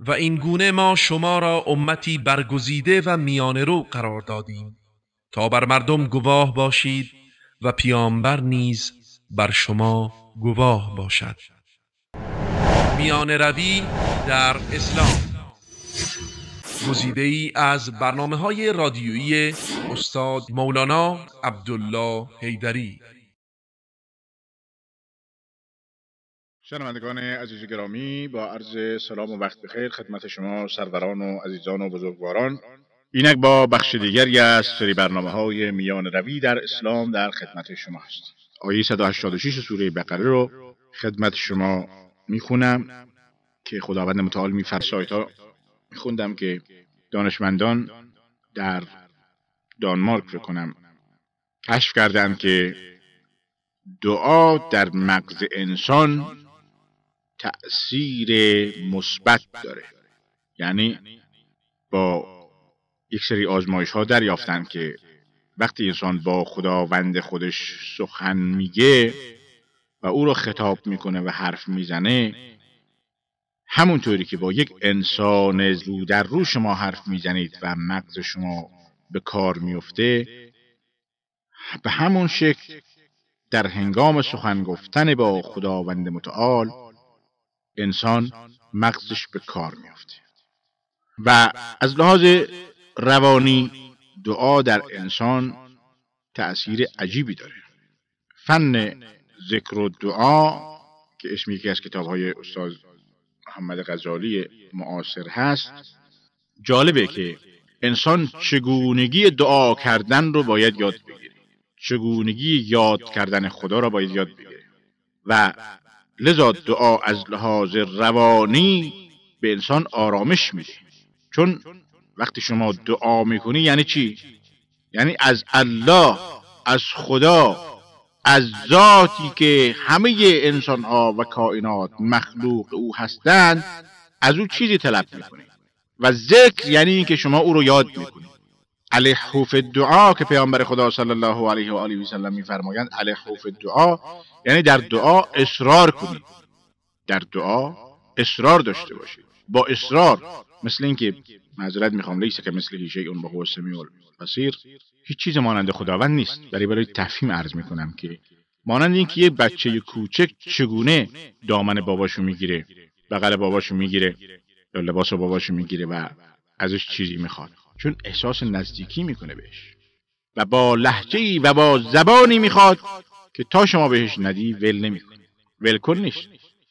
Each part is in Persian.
و این گونه ما شما را امتی برگزیده و میانه رو قرار دادیم. تا بر مردم گواه باشید و پیامبر نیز بر شما گواه باشد. میان روی در اسلام. گزیده ای از برنامه های رادیویی استاد مولانا عبدالله حیدری. شنوندگان عزیز گرامی با عرض سلام و وقت بخیر خدمت شما سروران و عزیزان و بزرگواران. اینک با بخش دیگری از سری برنامه های میان روی در اسلام در خدمت شما است آیه 186 سوره بقره رو خدمت شما می‌خونم که خداوند متعال میفرسایت ها میخوندم که دانشمندان در دانمارک کنم. کشف کردند که دعا در مغز انسان تأثیر مثبت داره. یعنی با یک سری آزمایش ها دریافتن که وقتی انسان با خداوند خودش سخن میگه و او رو خطاب می‌کنه و حرف می‌زنه همونطوری که با یک انسان رو در رو شما حرف می‌زنید و مغز شما به کار میفته به همون شکل در هنگام سخن گفتن با خداوند متعال انسان مغزش به کار میافته. و از لحاظ روانی دعا در انسان تأثیر عجیبی داره. فن ذکر و دعا که اسم یکی از کتاب های استاد محمد غزالی معاصر هست جالبه که انسان چگونگی دعا کردن رو باید یاد بگیره. چگونگی یاد کردن خدا را باید یاد بگیره. و لذا دعا از لحاظ روانی به انسان آرامش میده. چون وقتی شما دعا می‌کنی یعنی چی؟ یعنی از الله از خدا از ذاتی که همه انسان ها و کائنات مخلوق او هستند از او چیزی طلب می‌کنی. و ذکر یعنی اینکه شما او رو یاد می‌کنی. حوف دعا که پیامبر خدا صلی الله علیه و آله و سلم میفرمایند. حوف دعا یعنی در دعا اصرار کنید. در دعا اصرار داشته باشید. با اصرار مثل اینکه معذرت می‌خوام لیس که مثل هیچ اون با سمیع بصیر هیچ چیز مانند خداوند نیست. برای برای تفهیم عرض می‌کنم که مانند اینکه یه بچه کوچک چگونه دامن باباشو می‌گیره بغل باباشو می‌گیره یا لباس باباشو می‌گیره و ازش چیزی می‌خواد. چون احساس نزدیکی می‌کنه بهش. و با لحجه و با زبانی می‌خواد که تا شما بهش ندی ول نمی‌کنه. ول نیست.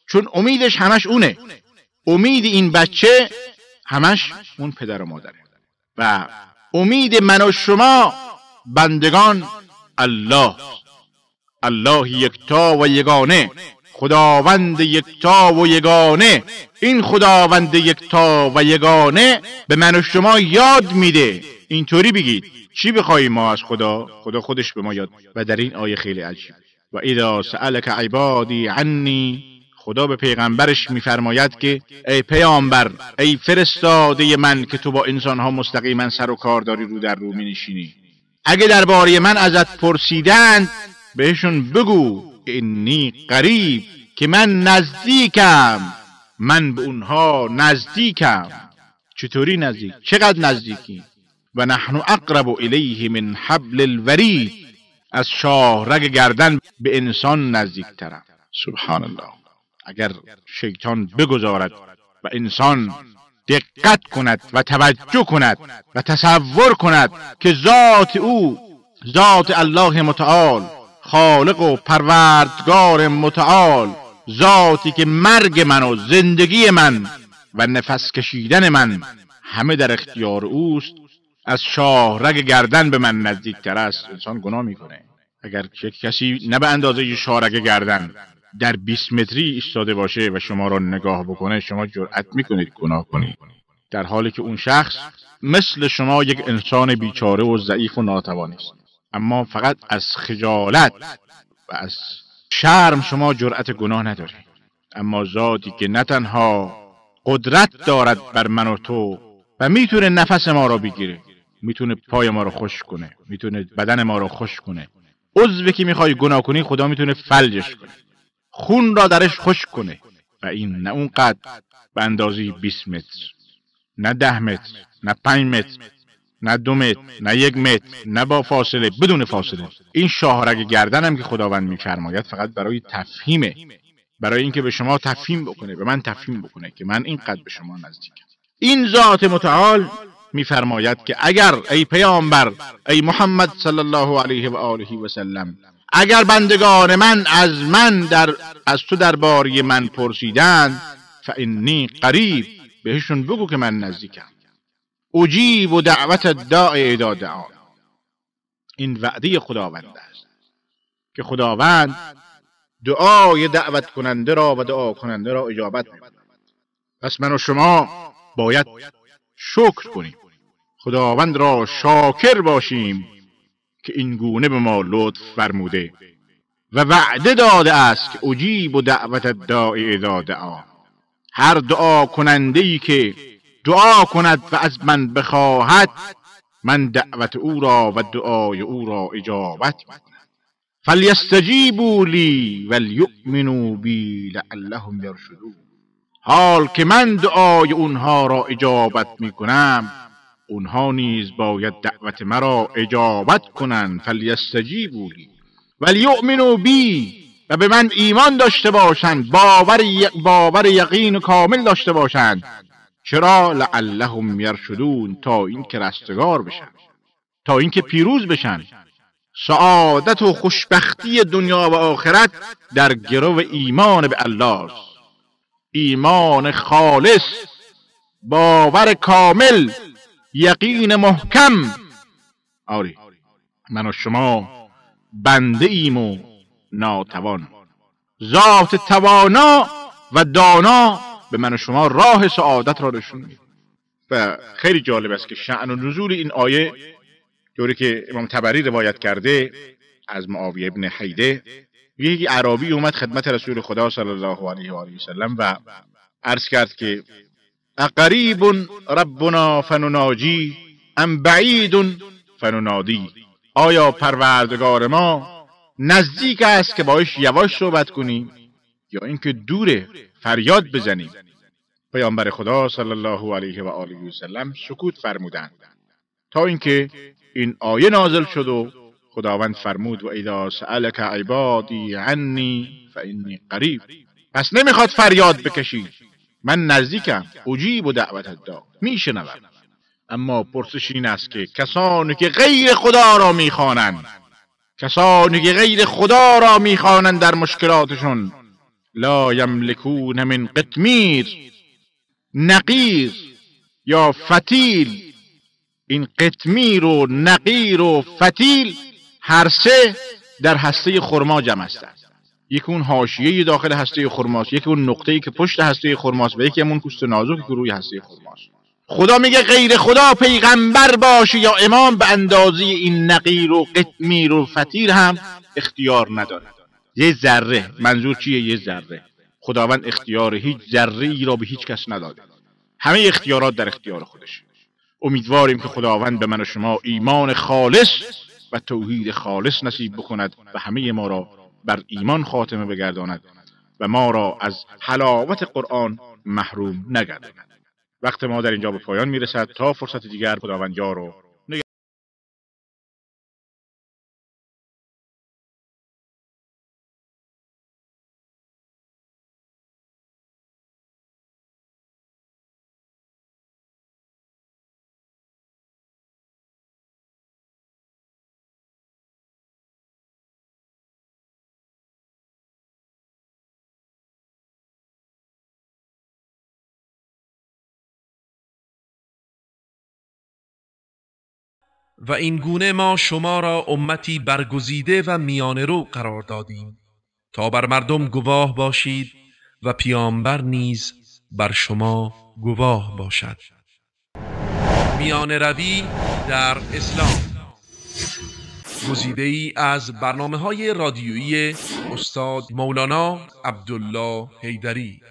چون امیدش همش اونه. امید این بچه همش اون پدر و مادره و امید من و شما بندگان الله. الله یکتا و یگانه. خداوند یکتا و یگانه. این خداوند یکتا و یگانه به من و شما یاد میده. اینطوری بگید. چی بخواهیم ما از خدا؟ خدا خودش به ما یاد و در این آیه خیلی عجیب و اذا سألك عبادی عنی خدا به پیغمبرش میفرماید که ای پیامبر ای فرستاده من که تو با انسانها مستقیما سر و کار داری رو در رو مینشینی. اگه درباره من ازت پرسیدند بهشون بگو. اینی قریب که من نزدیکم من به اونها نزدیکم. چطوری نزدیک؟ چقدر نزدیکی و نحن اقرب الیه من حبل الورید. از شاه رگ گردن به انسان نزدیکترم. سبحان الله اگر شیطان بگذارد و انسان دقت کند و توجه کند و تصور کند که ذات او ذات الله متعال خالق و پروردگار متعال ذاتی که مرگ من و زندگی من و نفس کشیدن من همه در اختیار اوست از شاه رگ گردن به من نزدیکتر است. انسان گناه می‌کنه. اگر کسی نه به اندازه شارگ گردن در 20 متری ایستاده باشه و شما را نگاه بکنه شما جرأت می‌کنید گناه کنید. در حالی که اون شخص مثل شما یک انسان بیچاره و ضعیف و ناتوانی است. اما فقط از خجالت و از شرم شما جرأت گناه ندارید اما ذاتی که نه تنها قدرت دارد بر من و تو و می‌تونه نفس ما را بگیره می‌تونه پای ما رو خوش کنه می‌تونه بدن ما رو خوش کنه. عضوی که می‌خوای گناه کنی خدا می‌تونه فلجش کنه. خون را درش خوش کنه. و این نه اونقدر به اندازی 20 متر نه ده متر نه پنج متر. نه دو متر نه یک متر نه با فاصله بدون فاصله. این شاهرگ گردنم که خداوند میفرماید فقط برای تفهیمه. برای اینکه به شما تفهیم بکنه به من تفهیم بکنه که من اینقدر به شما نزدیکم. این ذات متعال میفرماید که اگر ای پیامبر ای محمد صلی الله علیه و آله و سلم اگر بندگان من از من در از تو درباره من پرسیدند فانی قریب بهشون بگو که من نزدیکم. اجیب و دعوت داع ادا دعا. این وعده خداوند است که خداوند دعای دعوت کننده را و دعا کننده را اجابت می‌کند. پس من و شما باید شکر کنیم. خداوند را شاکر باشیم که این گونه به ما لطف فرموده و وعده داده است که اجیب و دعوت داعی اذا دعا. هر دعا کننده ای که دعا کند و از من بخواهد من دعوت او را و دعای او را اجابت می‌کنم. فلیستجیبوا لی ولیؤمنوا بی لعلهم یرشدون. حال که من دعای اونها را اجابت می‌کنم اونها نیز باید دعوت مرا اجابت کنند. فلیستجیبوا لی ولیؤمنوا بی و به من ایمان داشته باشند باور, باور یقین و کامل داشته باشند. چرا لعلهم یرشدون تا اینکه رستگار بشن؟ تا اینکه پیروز بشن. سعادت و خوشبختی دنیا و آخرت در گرو ایمان به الله ایمان خالص باور کامل یقین محکم. آری من و شما بنده ایم و ناتوان. ذات توانا و دانا به من و شما راه سعادت را نشون و خیلی جالب است که شعن و نزول این آیه جوری که امام تبری روایت کرده از معاویه ابن حیده یکی عربی اومد خدمت رسول خدا صلی الله علیه و آله و سلم و عرض کرد که اقریب ربنا فنناجی ام بعید فننادی. آیا پروردگار ما نزدیک است که باش یواش صحبت کنیم؟ یا اینکه دوره فریاد بزنیم. پیامبر خدا صلی الله علیه و آله و سلم سکوت فرمودند. تا اینکه این آیه نازل شد و خداوند فرمود و اذا سألك عبادی عنی فانی قریب. پس نمی‌خواد فریاد بکشید من نزدیکم اجیب و دعوت الدا میشنوم. اما پرسش این است که کسانی که غیر خدا را می‌خوانند کسانی که غیر خدا را می‌خوانند در مشکلاتشون لا یملکون من قطمیر نقیر یا فتیل. این قطمیر و نقیر و فتیل هر سه در هسته خرما جمع هستند. یک اون حاشیه داخل هسته خرماست یک اون نقطه‌ای که پشت هسته خرماست و یکی همون پوست نازکی که روی هسته خرماست. خدا میگه غیر خدا پیغمبر باشه یا امام به اندازه این نقیر و قطمیر و فتیر هم اختیار نداره یه ذره. منظور چیه یه ذره. خداوند اختیار هیچ ذره ای را به هیچ کس نداده. همه اختیارات در اختیار خودشه امیدواریم که خداوند به من و شما ایمان خالص و توحید خالص نصیب بکند و همه ما را بر ایمان خاتمه بگرداند و ما را از حلاوت قرآن محروم نگرداند. وقت ما در اینجا به پایان می‌رسد. تا فرصت دیگر خداوند یار و و این گونه ما شما را امتی برگزیده و میانه رو قرار دادیم. تا بر مردم گواه باشید و پیامبر نیز بر شما گواه باشد. میان روی در اسلام. گزیده ای از برنامه های رادیویی استاد مولانا عبدالله حیدری.